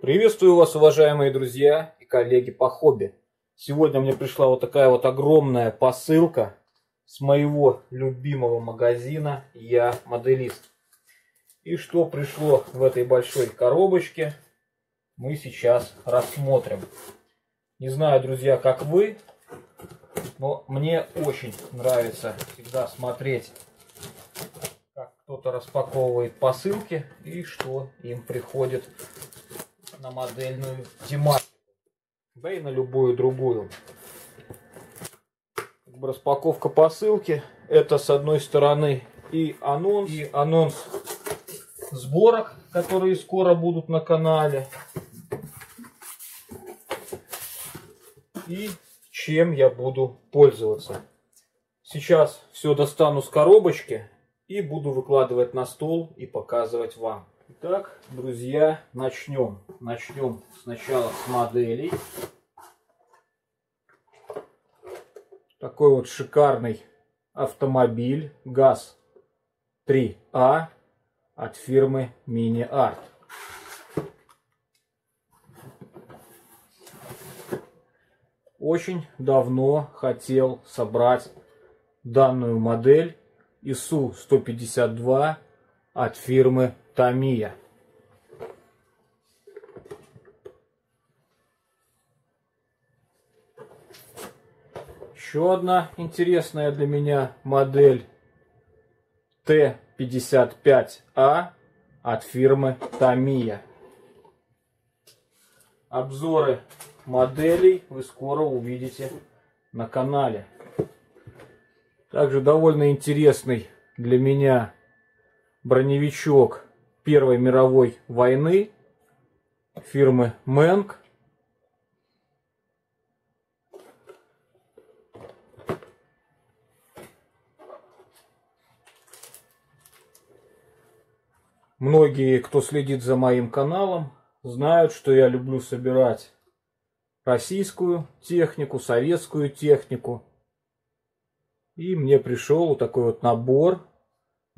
Приветствую вас, уважаемые друзья и коллеги по хобби. Сегодня мне пришла вот такая вот огромная посылка с моего любимого магазина «Я моделист». И что пришло в этой большой коробочке, мы сейчас рассмотрим. Не знаю, друзья, как вы, но мне очень нравится всегда смотреть, как кто-то распаковывает посылки и что им приходит на модельную тематику, да и на любую другую. Распаковка посылки, это с одной стороны и анонс, и анонс сборок, которые скоро будут на канале. И чем я буду пользоваться. Сейчас все достану с коробочки и буду выкладывать на стол и показывать вам. Итак, друзья, начнем. Начнем сначала с моделей. Такой вот шикарный автомобиль ГАЗ-3А от фирмы Mini Art. Очень давно хотел собрать данную модель ИСУ-152 от фирмы Тамия. Еще одна интересная для меня модель Т-55А от фирмы Тамия. Обзоры моделей вы скоро увидите на канале. Также довольно интересный для меня броневичок Первой мировой войны фирмы Мэнк. Многие, кто следит за моим каналом, знают, что я люблю собирать российскую технику, советскую технику. И мне пришел такой вот набор,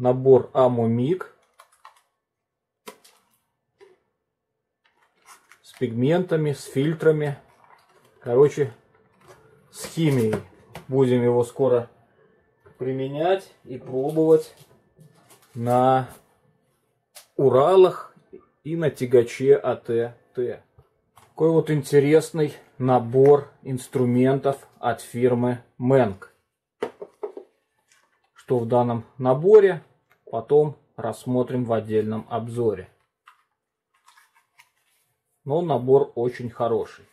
набор Амомик с пигментами, с фильтрами, короче, с химией. Будем его скоро применять и пробовать на Уралах и на тягаче АТ-Т. Такой вот интересный набор инструментов от фирмы Менг. Что в данном наборе, потом рассмотрим в отдельном обзоре. Но набор очень хороший.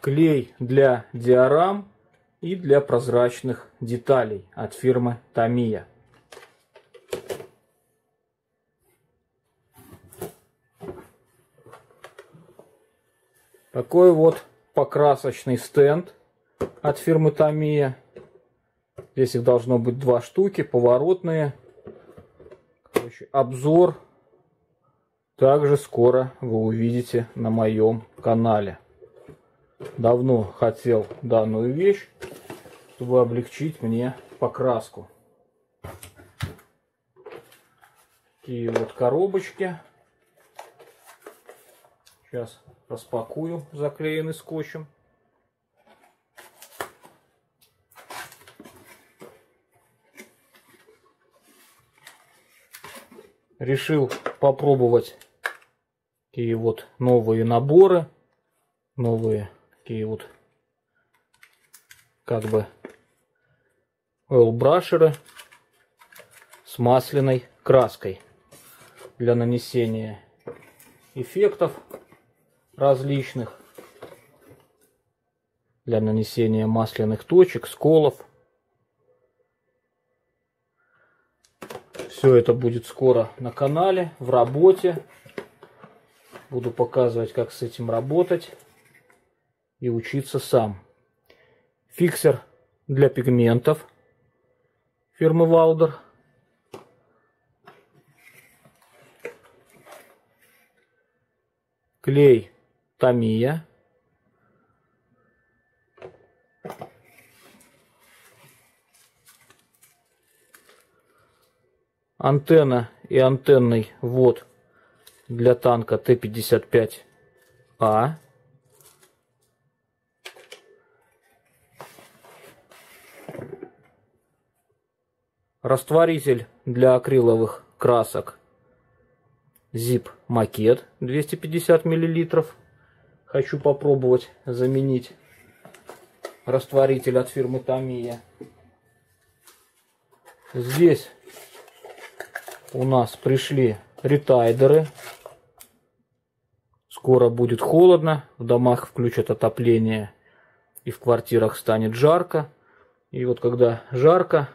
Клей для диорам и для прозрачных деталей от фирмы Tamiya. Такой вот покрасочный стенд от фирмы Tamiya. Здесь их должно быть два штуки, поворотные. Короче, обзор также скоро вы увидите на моем канале. Давно хотел данную вещь чтобы облегчить мне покраску. Такие вот коробочки. Сейчас распакую, заклеенный скотчем. Решил попробовать такие вот новые наборы, новые такие вот как бы ойл-брашеры с масляной краской для нанесения эффектов различных, для нанесения масляных точек, сколов. Все это будет скоро на канале, в работе. Буду показывать, как с этим работать и учиться сам. Фиксер для пигментов фирмы Валдер. Клей Тамия. Антенна и антенный ввод для танка Т-55А. Растворитель для акриловых красок ZIP макет 250 миллилитров. Хочу попробовать заменить растворитель от фирмы Тamiya. Здесь у нас пришли ретайдеры. Скоро будет холодно, в домах включат отопление и в квартирах станет жарко. И вот когда жарко,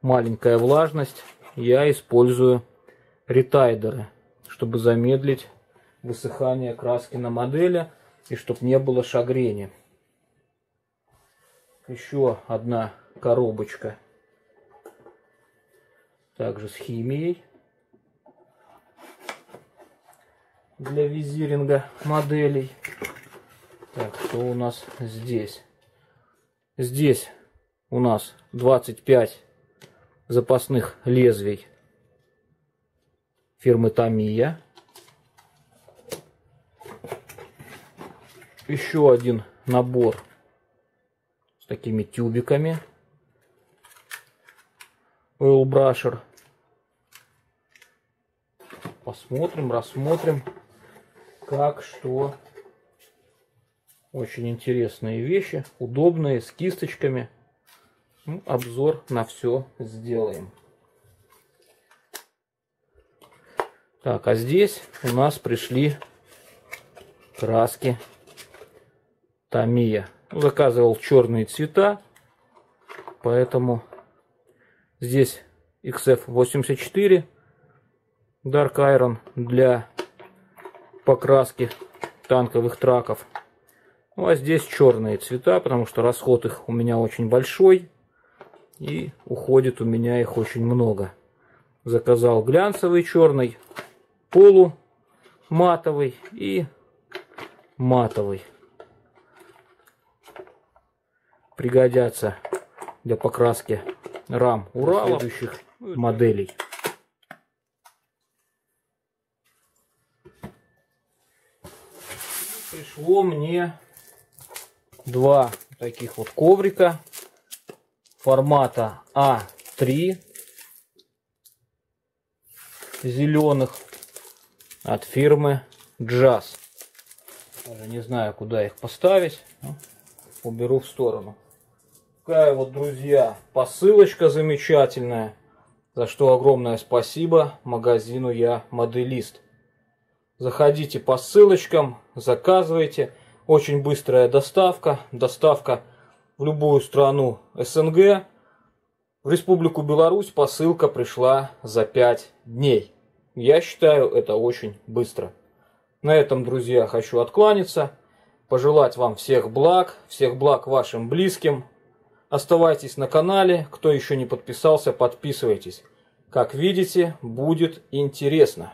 маленькая влажность, я использую ретайдеры, чтобы замедлить высыхание краски на модели и чтобы не было шагрения. Еще одна коробочка также с химией для визиринга моделей. Так, что у нас здесь? Здесь у нас 25 запасных лезвий фирмы Тамия. Еще один набор с такими тюбиками. Oil Brusher посмотрим, рассмотрим, как, что. Очень интересные вещи, удобные, с кисточками. Ну, обзор на все сделаем. Так, а здесь у нас пришли краски Тамия. Заказывал черные цвета, поэтому здесь XF84 Dark Iron для покраски танковых траков. Ну а здесь черные цвета, потому что расход их у меня очень большой. И уходит у меня их очень много. Заказал глянцевый черный, полу матовый и матовый. Пригодятся для покраски рам Урала следующих моделей. пришло мне два таких вот коврика формата А3 зеленых от фирмы Jazz. Даже не знаю, куда их поставить. Уберу в сторону. Такая вот, друзья, посылочка замечательная. За что огромное спасибо магазину Я Моделист. Заходите по ссылочкам, заказывайте. Очень быстрая доставка. Доставка в любую страну СНГ. В Республику Беларусь посылка пришла за 5 дней. Я считаю это очень быстро. На этом, друзья, хочу откланяться. Пожелать вам всех благ, всех благ вашим близким. Оставайтесь на канале. Кто еще не подписался, подписывайтесь. Как видите, будет интересно.